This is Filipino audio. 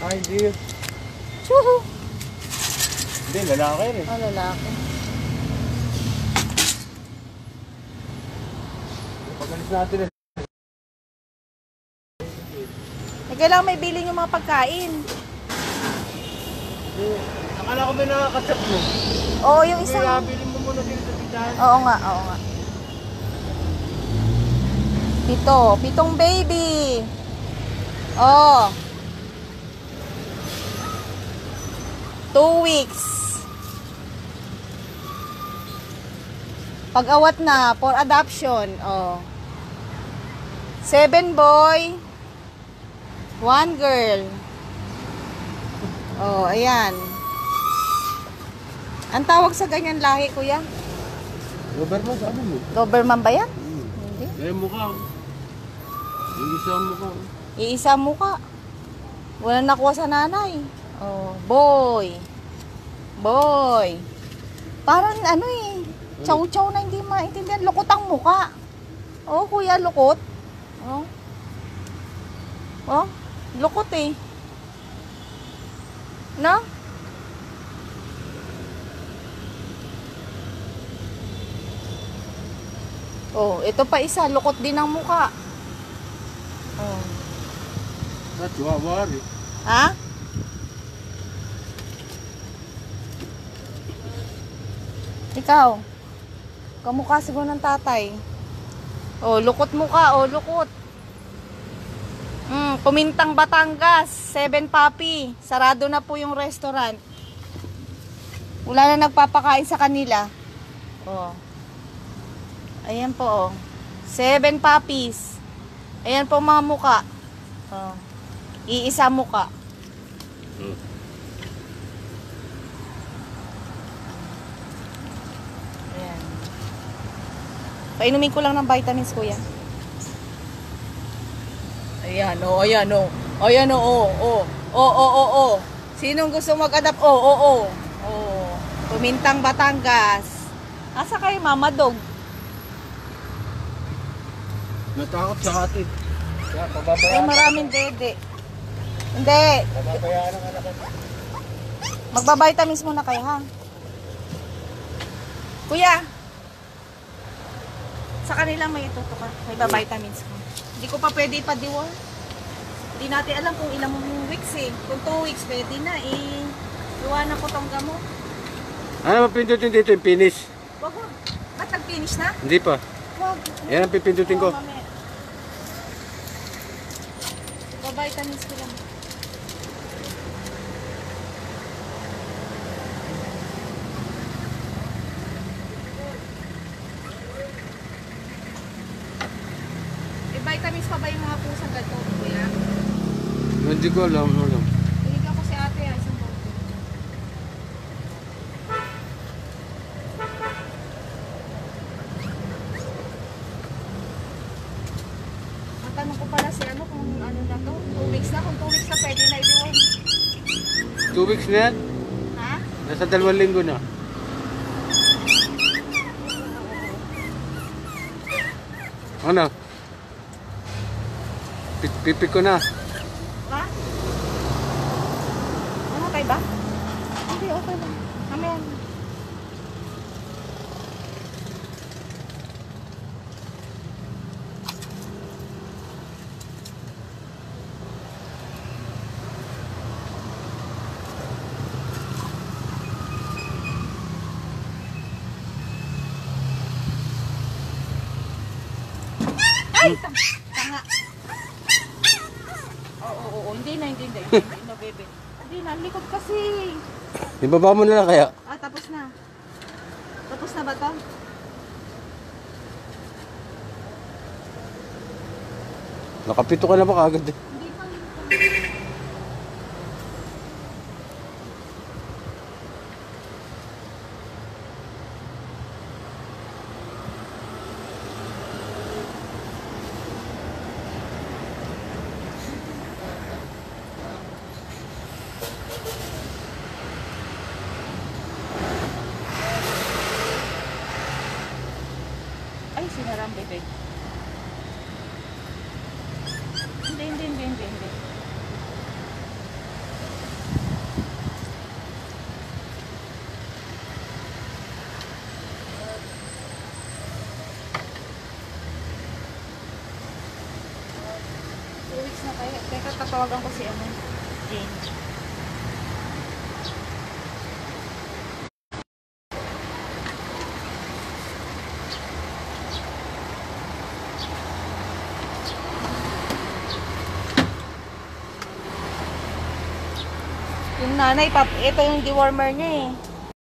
Ay, hindi. Chuhu! Hindi, lalaki rin. Oh, lalaki. Pag-alis natin eh. Eh, kailangan may bilhin yung mga pagkain. Hindi. Akala ko may nakakasap mo. Oo, yung isang... Kaya bilhin mo muna dito sa tindahan. Oo nga, oo nga. Pito, pitong baby. Oh. Two weeks. Pag-awat na, for adoption. Oh. Seven boy. One girl. Oh, ayan. Ang tawag sa ganyan lahi, kuya? Doberman, sabi mo. Doberman ba yan? Hmm. Hindi. Eh, mukha. Yung isa ang mukha. Iisa mo ka. Wala nakuha sa nanay. Oh, boy. Boy. Parang ano eh. Chow-chow na hindi maintindihan. Lukot ang muka. Oh, kuya, lukot. Oh. Oh, lukot eh. No? Oh, ito pa isa. Lukot din ang muka. Oh. Chihuahua rin. Ha? Ikaw. Kamukha siguro ng tatay. Oh, lukot mo ka. Oh, lukot. Mm, Kumintang Batangas. Seven Papi. Sarado na po yung restaurant. Wala na nagpapakain sa kanila. Oh. Ayan po, oh. Seven Papis. Ayan po mga muka. Oh. Iisa muka. Hmm. Painumin ko lang ng vitamins, kuya. Ayan, oh, ayan, oh. Ayan, oh, oh, oh. Oh, oh, oh, oh. Sinong gusto mag-adapt? Oh, oh, oh. Oh. Pumintang Batangas. Asa kayo, mama dog? Natakot sa atin. Kaya, Ay, pababayaan. maraming dede. Hindi. Pababayaan ang anak. Magbabitamins muna kayo, ha? Kuya! Sa kanila may ituto ka. May babitamins ko. Hindi ko pa pwede ipadiwon. Hindi natin alam kung ilang weeks eh. Kung 2 weeks, pwede na eh. Iwanan ko tong gamot. Ano mapindutin dito yung finish? Wag, wag. Ba't nag-finish na? Hindi pa. Wag. Yan ang pipindutin ko. Babitamins ko lang. Vitamins pa ba yung mga pusang ganito, kuya? Hindi ko alam. Ano. Binigyan ko si ate ah, isang bote. Matanong ko pala si ano kung ano na to. 2 weeks na. Kung 2 weeks na pwede na i-diwan. Two weeks na yan. Ha? Nasa dalawang linggo na. Ano? Pip pipi ko na. Ha? Ano okay ba? Hindi, okay lang. Mamaya. Ay! Oo, oo. Hindi na, hindi, hindi. Hindi, hindi na, bebe. Hindi na, likod kasi. Ibaba mo na lang kaya. Ah, tapos na. Tapos na ba to? Nakapito ka na ba kagad eh? sinarang bibig. Hindi, hindi, hindi, hindi, hindi. Two weeks na tayo. Teka, tatawagan ko si ano, Jane. Yung nanay, pap, ito yung dewormer niya eh.